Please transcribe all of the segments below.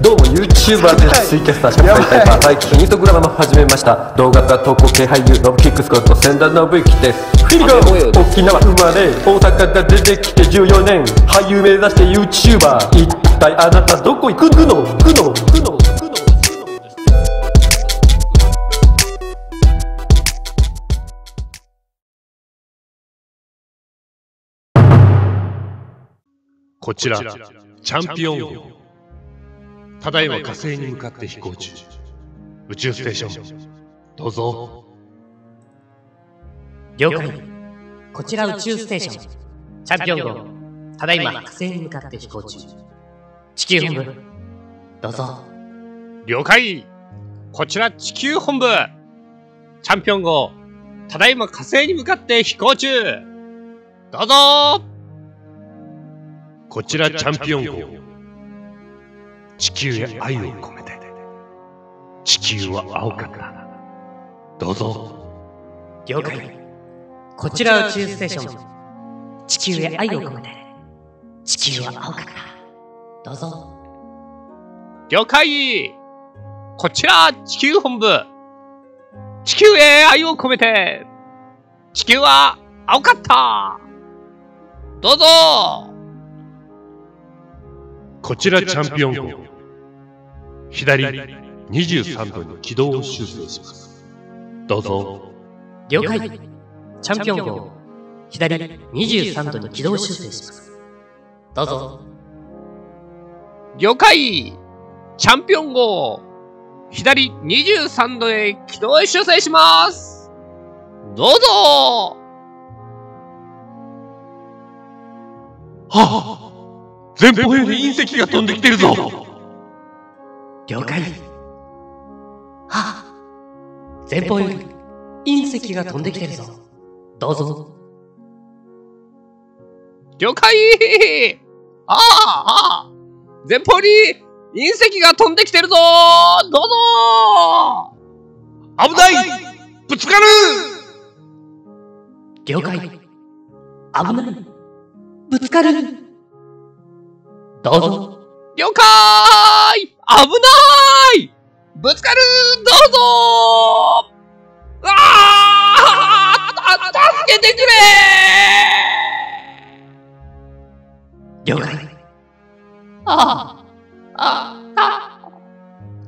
どうも YouTuber です。ツイキャスターシャンパイタイパー最近インスタグラムも始めました。動画投稿系俳優のキックスこと千田信之です。フィリゴ沖縄生まれ大阪から出てきて14年。俳優目指して YouTuber 一体あなたどこ行くの？行くの行くの行くのこちら、チャンピオン。号。ただいま火星に向かって飛行中。宇宙ステーション、どうぞ。了解。こちら宇宙ステーション。チャンピオン号。ただいま火星に向かって飛行中。地球本部。どうぞ。了解こちら地球本部チャンピオン号、ただいま火星に向かって飛行中どうぞこちらチャンピオン号、地球へ愛を込めて。地球は青かった。どうぞ。了解。こちら宇宙ステーション。地球へ愛を込めて。地球は青かった。どうぞ。了解こちら地球本部、地球へ愛を込めて。地球は青かった。どうぞこちらチャンピオン号。左23度に軌道を修正します。どうぞ。了解。チャンピオン号。左23度に軌道修正します。どうぞ。了解チャンピオン号。左23度へ軌道へ修正します。どうぞはあ、前方より隕石が飛んできてるぞ了解。はあ、前方より隕石が飛んできてるぞ。どうぞ。了解ああああ前方に隕石が飛んできてるぞどうぞ危ないぶつかる了解。危ない。ぶつかる。どうぞ。了解。危ない。ぶつかる。どうぞ。ああ助けてくれ。了解。ああ、あ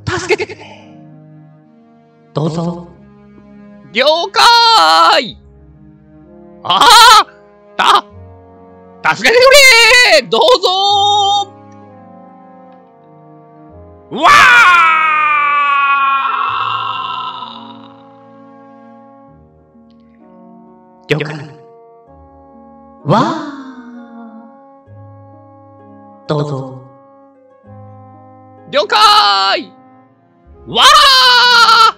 あ、助けてくれ。どうぞ。了解。ああた、助けてくれ。どうぞ。うわ了解。わあ。どうぞ。了解わあ